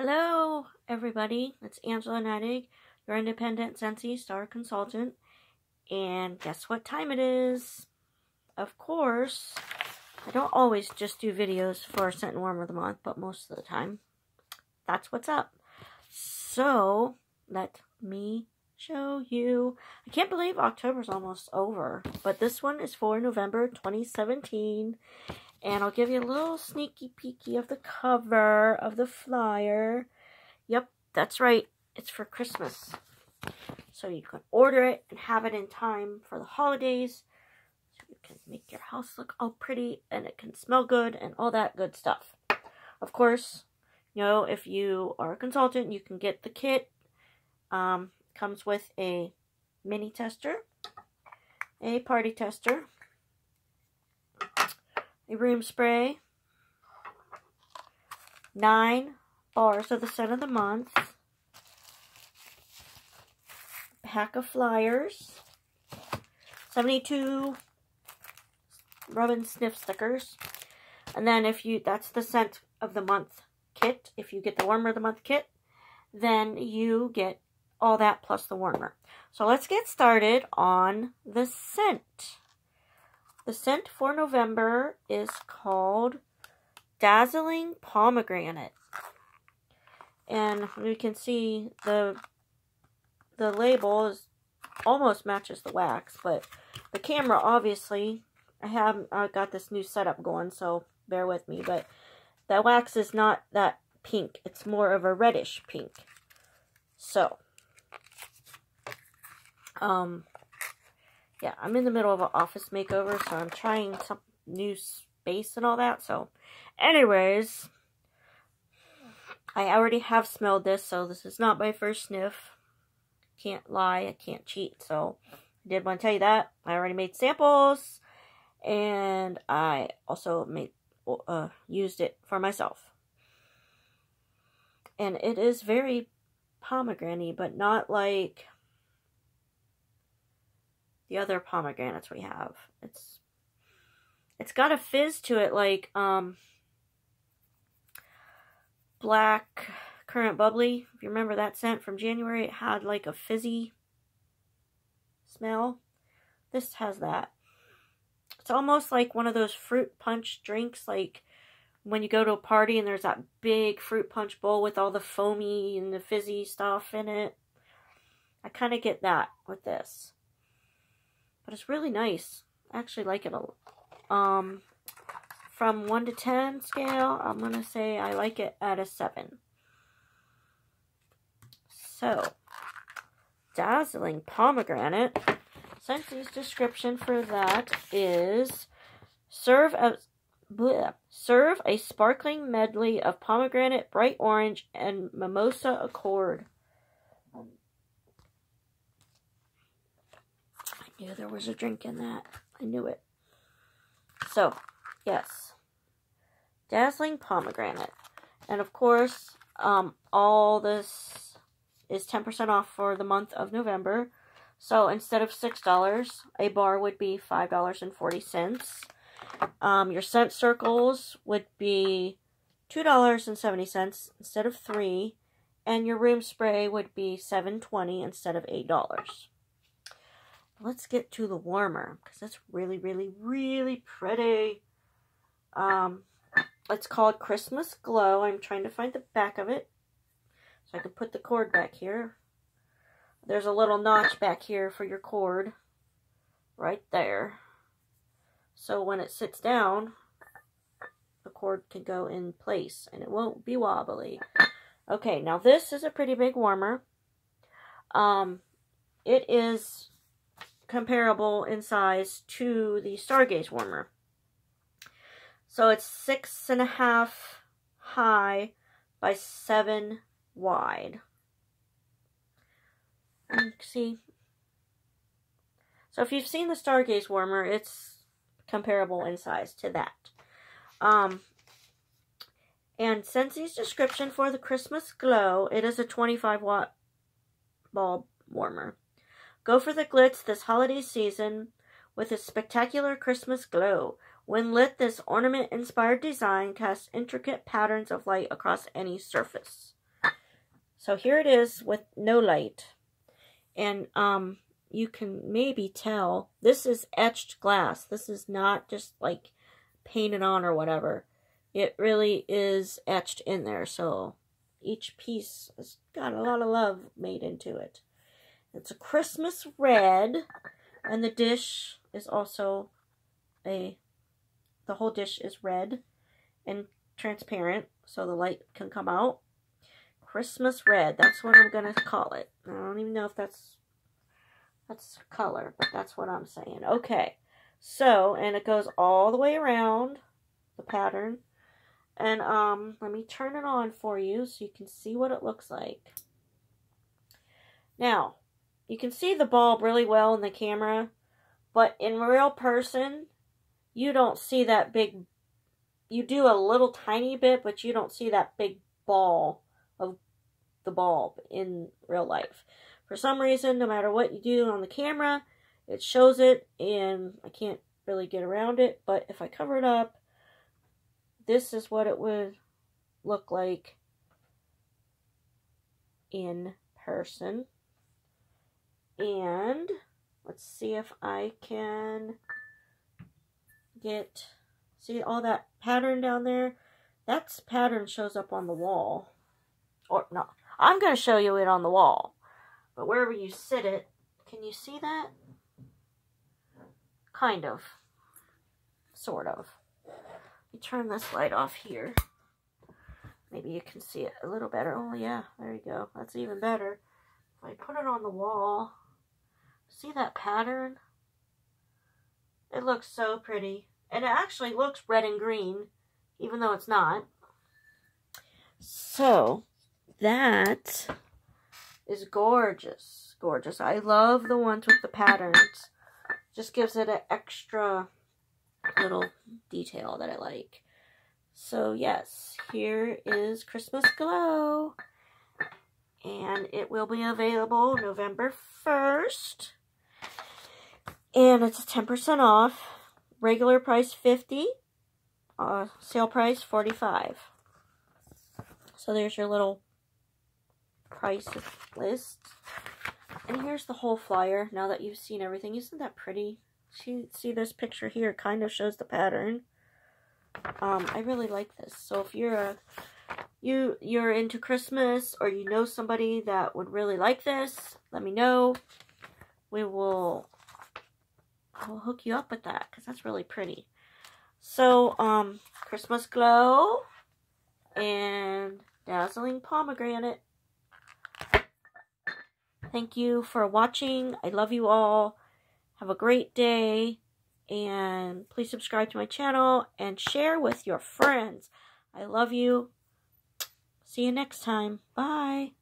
Hello, everybody. It's Angela Neidig, your independent Scentsy Star Consultant. And guess what time it is? Of course, I don't always just do videos for Scent and Warmer of the Month, but most of the time, that's what's up. So, let me show you. I can't believe October's almost over, but this one is for November 2017. And I'll give you a little sneaky peeky of the cover of the flyer. Yep, that's right. It's for Christmas. So you can order it and have it in time for the holidays. So you can make your house look all pretty and it can smell good and all that good stuff. Of course, you know, if you are a consultant, you can get the kit. Um, comes with a mini tester, a party tester, a room spray, nine bars of the scent of the month, pack of flyers, 72 rub and sniff stickers, and then if you, that's the scent of the month kit. If you get the warmer of the month kit, then you get all that plus the warmer. So let's get started on the scent. The scent for November is called Dazzling Pomegranate. And you can see the the label is almost matches the wax, but the camera obviously I have I got this new setup going, so bear with me, but that wax is not that pink. It's more of a reddish pink. So, um, yeah, I'm in the middle of an office makeover, so I'm trying some new space and all that. So, anyways, I already have smelled this, so this is not my first sniff. Can't lie, I can't cheat. So, I did want to tell you that. I already made samples, and I also made uh, used it for myself. And it is very pomegranate, but not like the other pomegranates we have. It's it's got a fizz to it like um black currant bubbly. If you remember that scent from January, it had like a fizzy smell. This has that. It's almost like one of those fruit punch drinks like when you go to a party and there's that big fruit punch bowl with all the foamy and the fizzy stuff in it. I kind of get that with this. But it's really nice. I actually like it a lot. Um, from 1 to 10 scale, I'm going to say I like it at a 7. So, Dazzling Pomegranate. Scentsy's description for that is serve as bleh, serve a sparkling medley of pomegranate, bright orange, and mimosa accord. Knew there was a drink in that. I knew it. So, yes. Dazzling pomegranate. And of course, um, all this is 10% off for the month of November. So instead of $6, a bar would be $5.40. Um, your scent circles would be $2.70 instead of 3 and your room spray would be $7.20 instead of $8 let's get to the warmer because that's really, really, really pretty. Um, it's called Christmas Glow. I'm trying to find the back of it so I can put the cord back here. There's a little notch back here for your cord right there. So when it sits down, the cord can go in place and it won't be wobbly. Okay, now this is a pretty big warmer. Um, it is comparable in size to the Stargaze warmer. So it's six and a half high by seven wide. See. So if you've seen the Stargaze warmer, it's comparable in size to that. Um, and Scentsy's description for the Christmas Glow, it is a 25 watt bulb warmer. Go for the glitz this holiday season with its spectacular Christmas glow. When lit, this ornament-inspired design casts intricate patterns of light across any surface. So here it is with no light. And um, you can maybe tell this is etched glass. This is not just like painted on or whatever. It really is etched in there. So each piece has got a lot of love made into it. It's a Christmas red. And the dish is also a, the whole dish is red and transparent so the light can come out. Christmas red, that's what I'm going to call it. I don't even know if that's that's color, but that's what I'm saying. Okay. So, and it goes all the way around the pattern. And um, let me turn it on for you so you can see what it looks like. Now, you can see the bulb really well in the camera, but in real person, you don't see that big, you do a little tiny bit, but you don't see that big ball of the bulb in real life. For some reason, no matter what you do on the camera, it shows it and I can't really get around it. But if I cover it up, this is what it would look like in person. And let's see if I can get, see all that pattern down there? That's pattern shows up on the wall. Or no, I'm going to show you it on the wall. But wherever you sit it, can you see that? Kind of. Sort of. Let me turn this light off here. Maybe you can see it a little better. Oh, yeah, there you go. That's even better. If I put it on the wall, see that pattern? It looks so pretty. And it actually looks red and green, even though it's not. So, that is gorgeous. Gorgeous. I love the ones with the patterns. Just gives it an extra little detail that I like. So yes, here is Christmas Glow. And it will be available November 1st. And it's 10% off. Regular price 50 uh, sale price 45 So there's your little price list. And here's the whole flyer now that you've seen everything. Isn't that pretty? See, see this picture here kind of shows the pattern. Um, I really like this. So if you're a you you're into Christmas or you know somebody that would really like this, let me know. We will I'll hook you up with that because that's really pretty. So, um, Christmas Glow and Dazzling Pomegranate. Thank you for watching. I love you all. Have a great day. And please subscribe to my channel and share with your friends. I love you. See you next time. Bye.